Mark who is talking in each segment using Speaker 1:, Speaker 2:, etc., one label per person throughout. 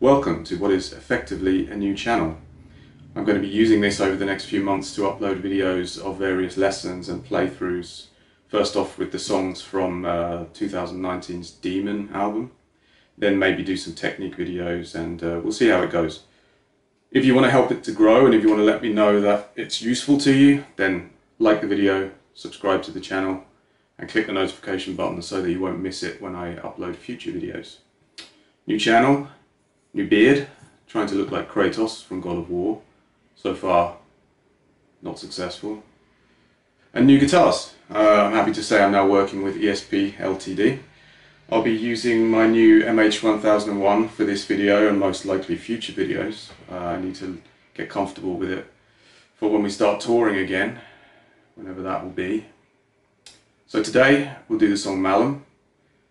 Speaker 1: Welcome to what is effectively a new channel. I'm going to be using this over the next few months to upload videos of various lessons and playthroughs. First off with the songs from uh, 2019's Daemon album, then maybe do some technique videos and uh, we'll see how it goes. If you want to help it to grow and if you want to let me know that it's useful to you, then like the video, subscribe to the channel and click the notification button so that you won't miss it when I upload future videos. New channel, new beard, trying to look like Kratos from God of War. So far, not successful. And new guitars. Uh, I'm happy to say I'm now working with ESP LTD. I'll be using my new MH1001 for this video and most likely future videos. Uh, I need to get comfortable with it for when we start touring again, whenever that will be. So today we'll do the song Malum.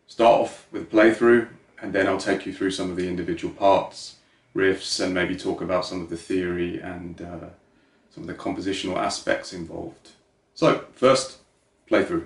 Speaker 1: Start off with a playthrough and then I'll take you through some of the individual parts, riffs and maybe talk about some of the theory and uh, some of the compositional aspects involved. So first, playthrough.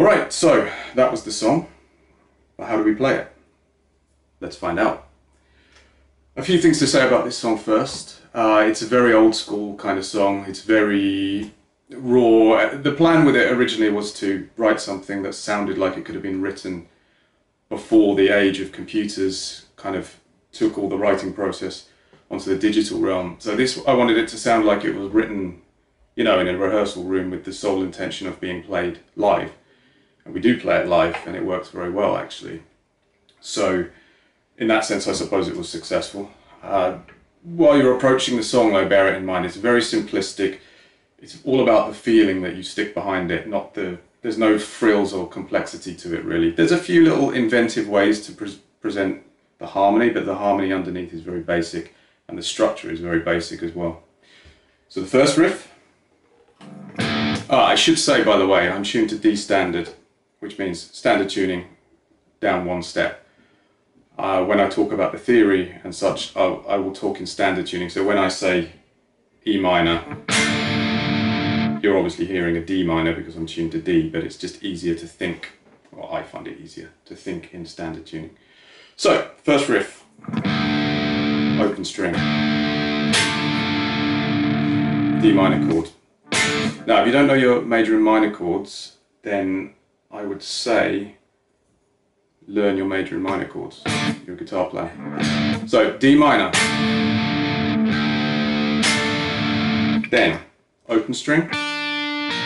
Speaker 1: Right, so that was the song. But how do we play it? Let's find out. A few things to say about this song first. Uh, it's a very old school kind of song. It's very raw. The plan with it originally was to write something that sounded like it could have been written before the age of computers kind of took all the writing process onto the digital realm. So this, I wanted it to sound like it was written, you know, in a rehearsal room with the sole intention of being played live. And we do play it live, and it works very well actually. So, in that sense, I suppose it was successful. Uh, while you're approaching the song, though, bear it in mind, it's very simplistic. It's all about the feeling that you stick behind it, not the. There's no frills or complexity to it, really. There's a few little inventive ways to pre- present the harmony, but the harmony underneath is very basic, and the structure is very basic as well. So the first riff. Ah, I should say, by the way, I'm tuned to D standard, which means standard tuning down one step. Uh, when I talk about the theory and such, I'll, I will talk in standard tuning. So when I say E minor, you're obviously hearing a D minor because I'm tuned to D, but it's just easier to think, or I find it easier to think in standard tuning. So, first riff, open string, D minor chord. Now, if you don't know your major and minor chords, then I would say learn your major and minor chords. You're guitar player. So D minor. Then open string.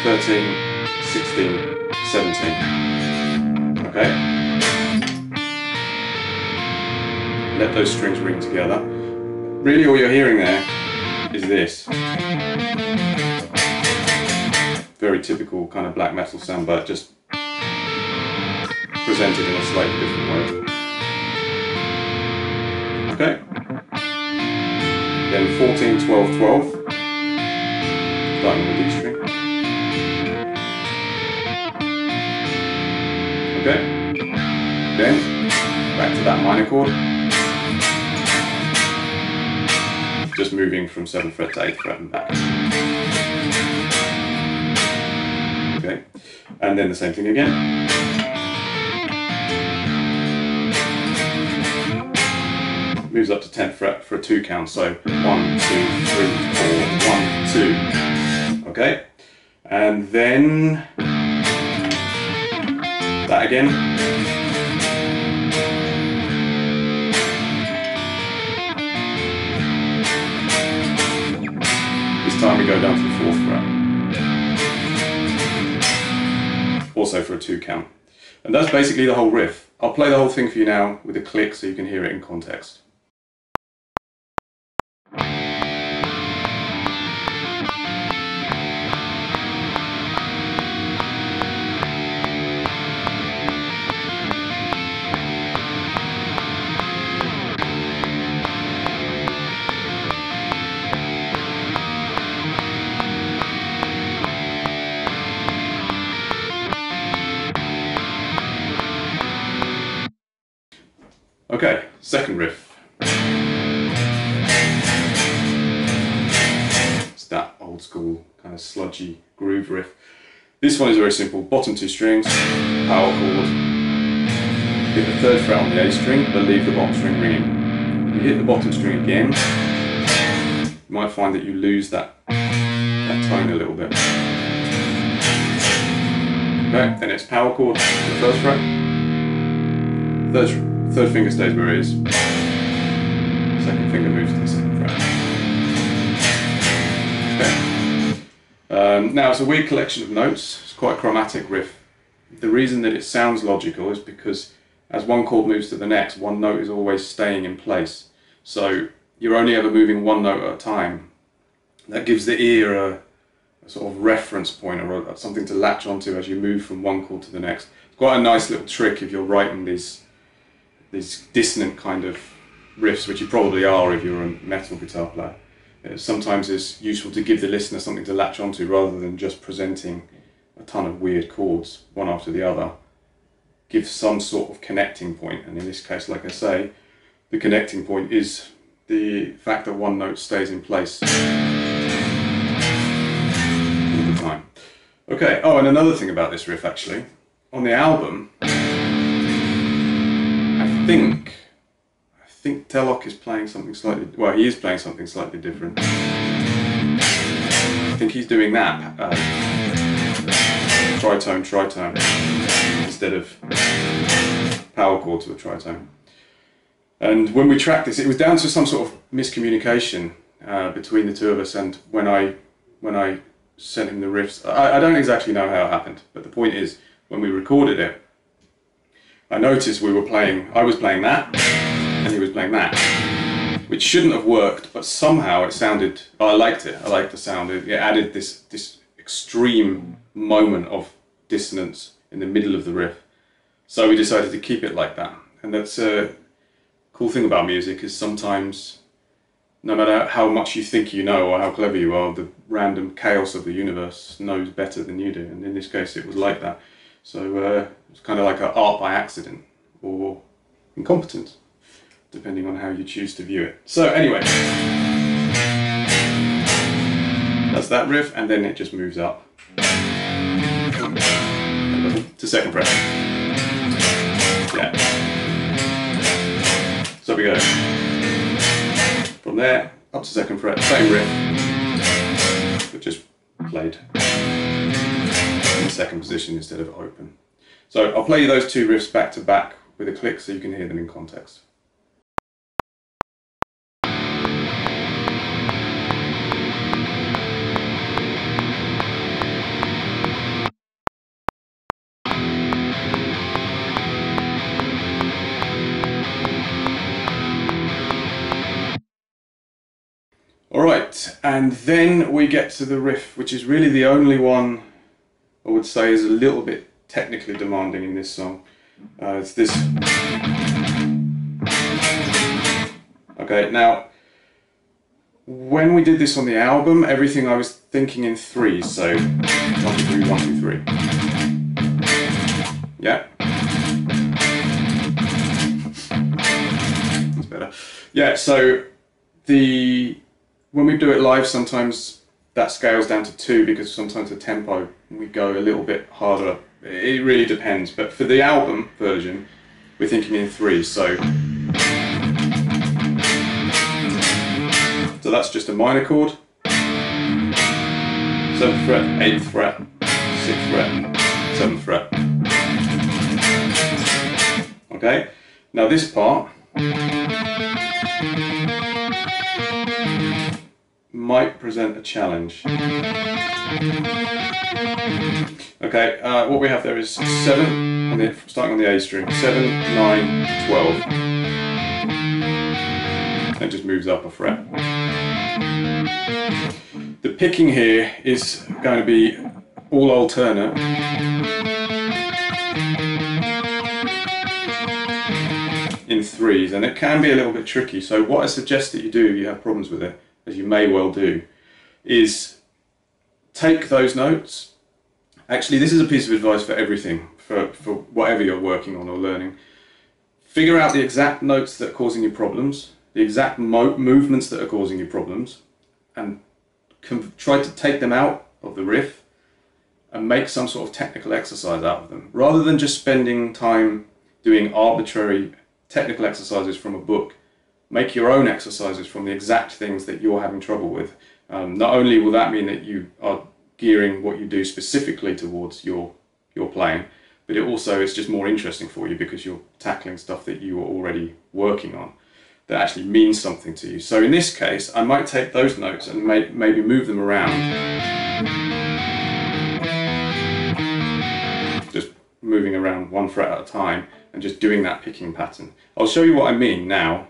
Speaker 1: 13, 16, 17. Okay? Let those strings ring together. Really all you're hearing there is this. Very typical kind of black metal sound, but just presented in a slightly different way. Okay. Then 14, 12, 12. Starting with D string. Okay. Then back to that minor chord. Just moving from 7th fret to 8th fret and back. Okay. And then the same thing again. Moves up to 10th fret for a two count. So one, two, three, four, one, two. Okay, and then that again. This time we go down to the fourth fret. Also for a two count. And that's basically the whole riff. I'll play the whole thing for you now with a click so you can hear it in context. Okay, second riff. It's that old school kind of sludgy groove riff. This one is very simple. Bottom two strings, power chord. Hit the third fret on the A string, but leave the bottom string ringing. You hit the bottom string again, you might find that you lose that, that tone a little bit. Okay, then it's power chord, the first fret, third Third finger stays where it is. Second finger moves to the second fret. Okay. Um, now it's a weird collection of notes. It's quite a chromatic riff. The reason that it sounds logical is because as one chord moves to the next, one note is always staying in place. So you're only ever moving one note at a time. That gives the ear a, a sort of reference point or a, something to latch onto as you move from one chord to the next. It's quite a nice little trick if you're writing these these dissonant kind of riffs, which you probably are if you're a metal guitar player. Uh, sometimes it's useful to give the listener something to latch onto rather than just presenting a ton of weird chords one after the other. Give some sort of connecting point, and in this case, like I say, the connecting point is the fact that one note stays in place all the time. Okay, oh, and another thing about this riff actually, on the album, think I think Teloch is playing something slightly. Well, he is playing something slightly different. I think he's doing that uh, tritone, tritone instead of power chord to a tritone. And when we tracked this, it was down to some sort of miscommunication uh, between the two of us. And when I when I sent him the riffs, I, I don't exactly know how it happened, but the point is, when we recorded it, I noticed we were playing. I was playing that, and he was playing that, which shouldn't have worked, but somehow it sounded. I liked it. I liked the sound. It, it added this this extreme moment of dissonance in the middle of the riff. So we decided to keep it like that, and that's a cool thing about music is sometimes no matter how much you think you know or how clever you are, the random chaos of the universe knows better than you do. And in this case, it was like that. So uh, it's kind of like an art by accident or incompetent, depending on how you choose to view it. So anyway, that's that riff, and then it just moves up to second fret. Yeah. So we go. From there, up to second fret, same riff, but just played second position instead of open. So I'll play you those two riffs back to back with a click so you can hear them in context. All right, and then we get to the riff, which is really the only one I would say is a little bit technically demanding in this song. Uh, it's this. Okay, now when we did this on the album, everything I was thinking in threes, so one, two, three, one, two, three. Yeah. That's better. Yeah, so the when we do it live, sometimes that scales down to two because sometimes the tempo we go a little bit harder. It really depends, but for the album version, we're thinking in three. So, so that's just a minor chord, seventh fret, eighth fret, sixth fret, seventh fret. Okay. Now this part might present a challenge. Okay, uh, what we have there is 7, on the, starting on the A string, 7, 9, 12. And just moves up a fret. The picking here is going to be all alternate. in threes and it can be a little bit tricky so what I suggest that you do if you have problems with it as you may well do, is take those notes. Actually, this is a piece of advice for everything, for, for whatever you're working on or learning. Figure out the exact notes that are causing you problems, the exact mo- movements that are causing you problems, and try to take them out of the riff and make some sort of technical exercise out of them, rather than just spending time doing arbitrary technical exercises from a book make your own exercises from the exact things that you're having trouble with. Um, not only will that mean that you are gearing what you do specifically towards your your playing, but it also is just more interesting for you because you're tackling stuff that you are already working on that actually means something to you. So in this case, I might take those notes and may, maybe move them around. Just moving around one fret at a time and just doing that picking pattern. I'll show you what I mean now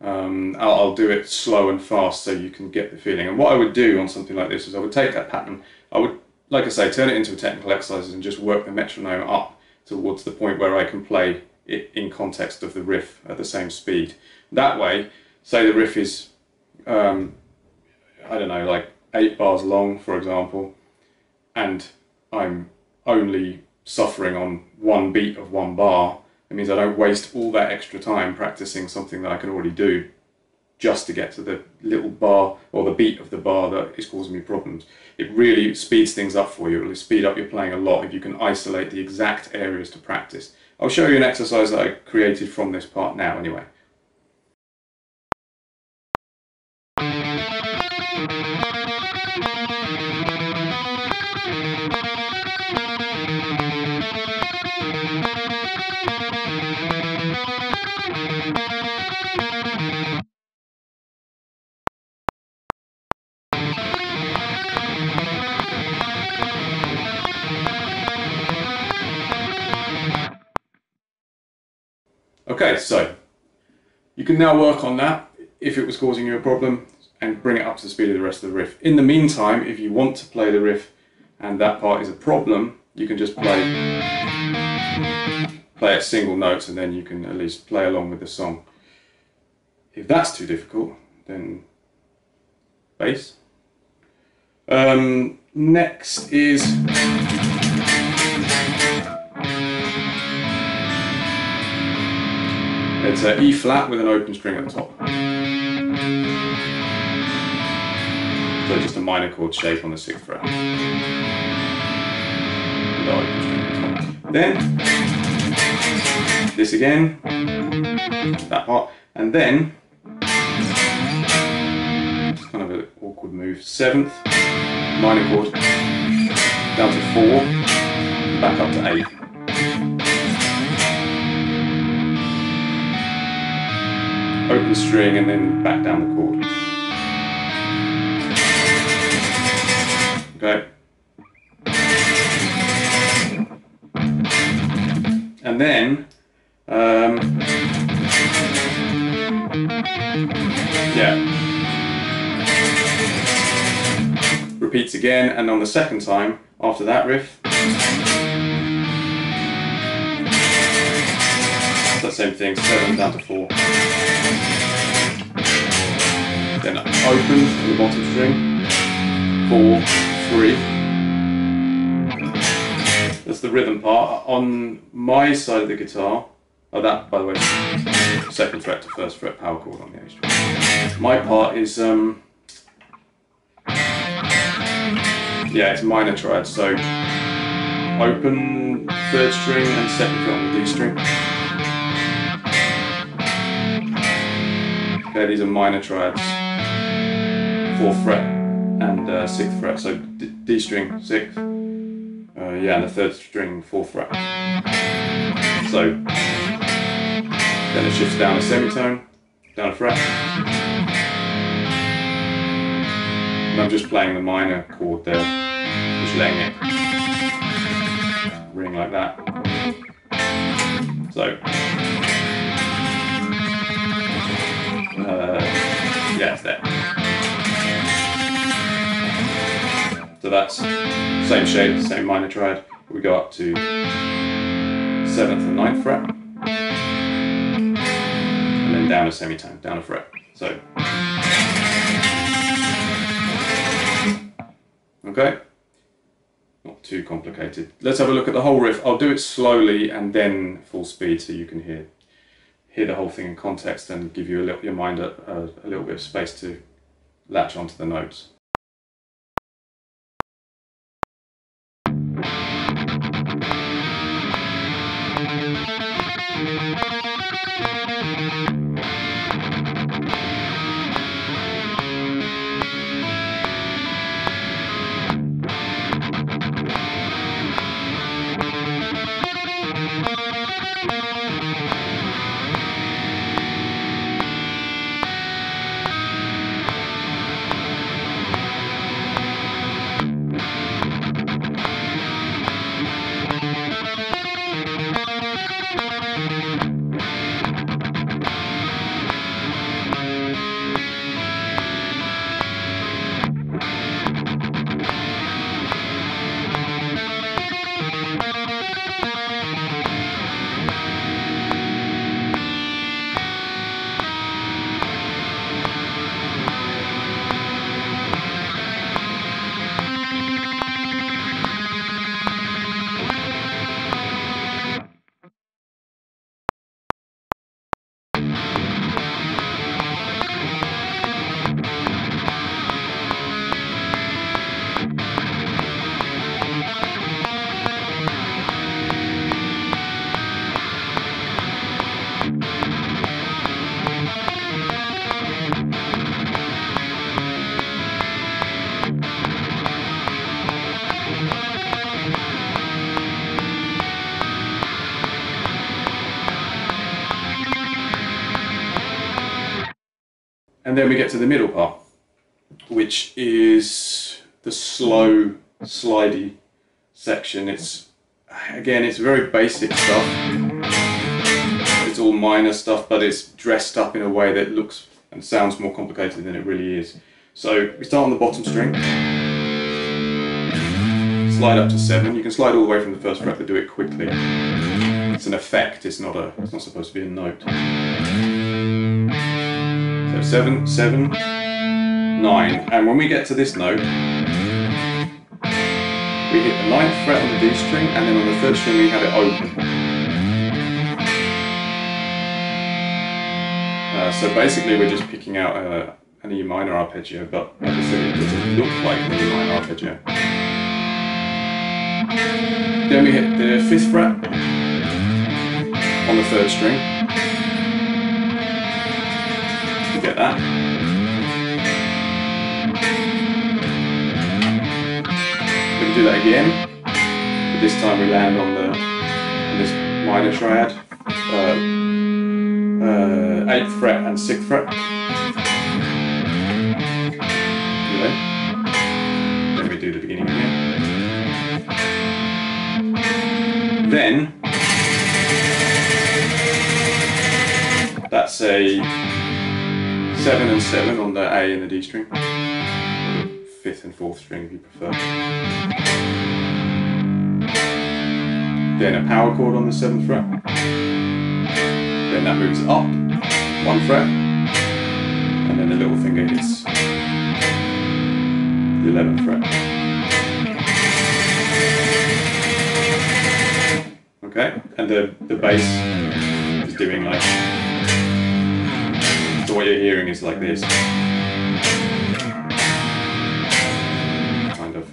Speaker 1: um, I'll, I'll, do it slow and fast so you can get the feeling. And what I would do on something like this is I would take that pattern, I would, like I say, turn it into a technical exercise and just work the metronome up towards the point where I can play it in context of the riff at the same speed. That way, say the riff is, um, I don't know, like eight bars long, for example, and I'm only suffering on one beat of one bar, it means I don't waste all that extra time practicing something that I can already do just to get to the little bar or the beat of the bar that is causing me problems. It really speeds things up for you. It will speed up your playing a lot if you can isolate the exact areas to practice. I'll show you an exercise that I created from this part now anyway. Okay, so you can now work on that if it was causing you a problem and bring it up to the speed of the rest of the riff. In the meantime, if you want to play the riff and that part is a problem, you can just play play at single notes and then you can at least play along with the song. If that's too difficult, then bass. Um, next is It's E flat with an open string at the top. So just a minor chord shape on the sixth fret. Then this again, that part, and then it's kind of an awkward move. Seventh, minor chord, down to four, back up to eight. Open string and then back down the chord. Okay. And then, um, yeah, repeats again, and on the second time, after that riff, the same thing, seven down to four. Then open the bottom string, four, three. That's the rhythm part. On my side of the guitar, oh that by the way, second fret to first fret power chord on the A string. My part is um, yeah, it's minor triad, so open third string and second fret on the D string. Okay, these are minor triads, fourth fret and uh, sixth fret. So D, D string, sixth, uh, yeah, and the third string, fourth fret. So then it shifts down a semitone, down a fret. And I'm just playing the minor chord there, just letting it ring like that. So Uh, yeah, it's there. So that's same shape, same minor triad. We go up to seventh and ninth fret, and then down a semitone, down a fret. So, okay, not too complicated. Let's have a look at the whole riff. I'll do it slowly and then full speed so you can hear hear the whole thing in context and give you a little, your mind a, a, a little bit of space to latch onto the notes. Bye. And then we get to the middle part, which is the slow, slidey section. It's again, it's very basic stuff. It's all minor stuff, but it's dressed up in a way that looks and sounds more complicated than it really is. So we start on the bottom string, slide up to seven. You can slide all the way from the first fret, but do it quickly. It's an effect. It's not a. It's not supposed to be a note. Seven, seven, nine, and when we get to this note, we hit the ninth fret on the D string, and then on the third string we have it open. Uh, so basically, we're just picking out uh, an E minor arpeggio, but like I said, it doesn't look like an E minor arpeggio. Then we hit the fifth fret on the third string. You get do that again, but this time we land on the on this minor triad. Uh, uh, 8th fret and 6th fret. Do the beginning again. Then that's a 7 and 7 on the A and the D string. 5th and 4th string if you prefer. Then a power chord on the 7th fret. Then that moves up one fret, and then the little finger hits the 11th fret. Okay, and the, the bass is doing like, what you're hearing is like this. Kind of.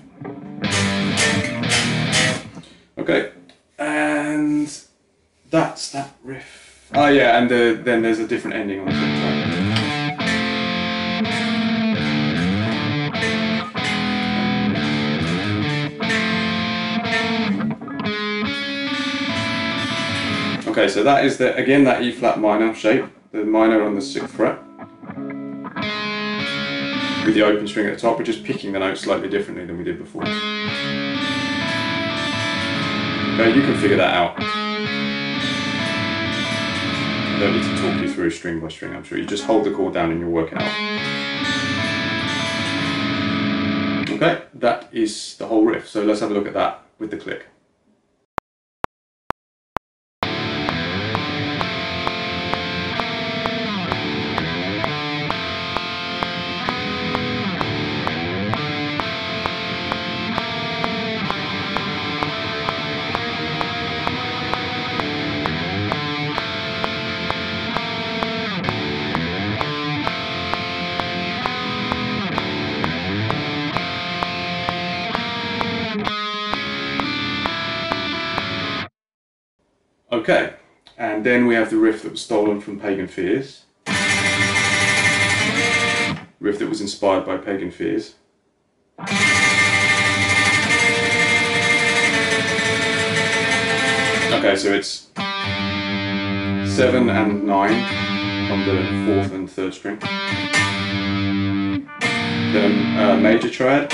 Speaker 1: Okay, and that's that riff. Oh yeah, and uh, then there's a different ending on the track. Okay, so that is the again that E flat minor shape, the minor on the sixth fret, with the open string at the top. We're just picking the note slightly differently than we did before. Okay, you can figure that out. I don't need to talk you through string by string, I'm sure. You just hold the chord down and you'll work it out. Okay, that is the whole riff. So let's have a look at that with the click. Okay, and then we have the riff that was stolen from Pagan Fears. Riff that was inspired by Pagan Fears. Okay, so it's seven and nine on the fourth and third string. Then uh, major triad,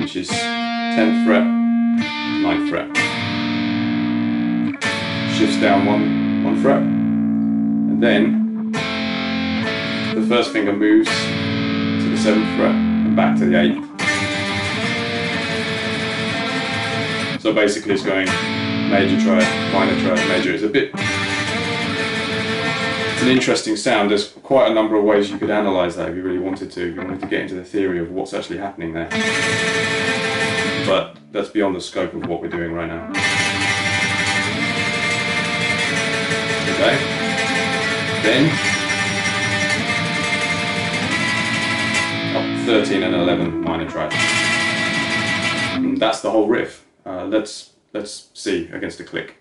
Speaker 1: which is 10th fret, 9th fret shifts down one, one fret, and then the first finger moves to the seventh fret and back to the eighth. So basically it's going major triad, minor triad, major. It's a bit, it's an interesting sound. There's quite a number of ways you could analyse that if you really wanted to, if you wanted to get into the theory of what's actually happening there. But that's beyond the scope of what we're doing right now. Okay. Then up 13 and 11 minor triad. That's the whole riff. Uh, let's let's see against a click.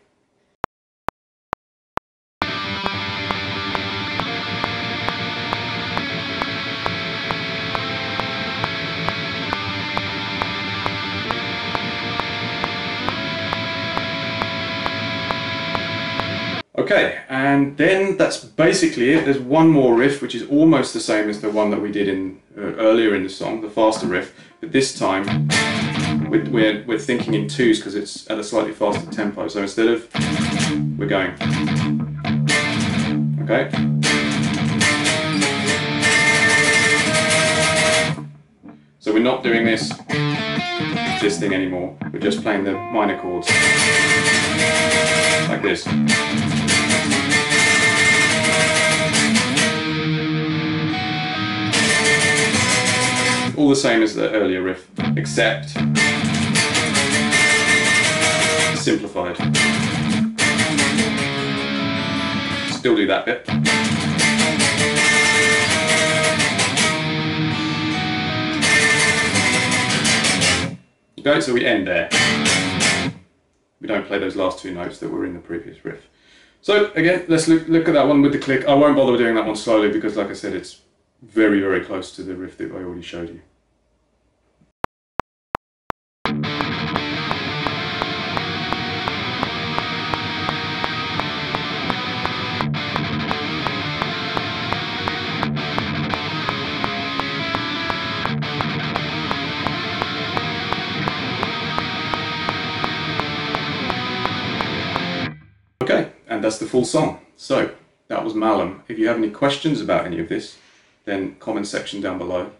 Speaker 1: Okay, and then that's basically it. There's one more riff, which is almost the same as the one that we did in uh, earlier in the song, the faster riff, but this time we're, we're, we're thinking in twos because it's at a slightly faster tempo. So instead of, we're going, okay? So we're not doing this, this thing anymore. We're just playing the minor chords, like this. All the same as the earlier riff, except simplified. Still do that bit. Okay, so we end there. We don't play those last two notes that were in the previous riff. So again, let's look, look at that one with the click. I won't bother doing that one slowly because like I said, it's very, very close to the riff that I already showed you. Okay, and that's the full song. So, that was Malum. If you have any questions about any of this, then comment section down below.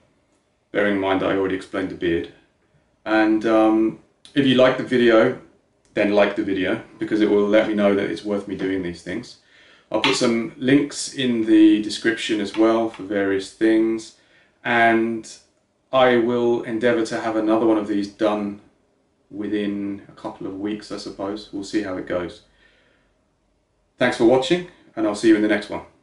Speaker 1: Bearing in mind I already explained the beard. And um, if you like the video, then like the video because it will let me know that it's worth me doing these things. I'll put some links in the description as well for various things. And I will endeavour to have another one of these done within a couple of weeks, I suppose. We'll see how it goes. Thanks for watching, and I'll see you in the next one.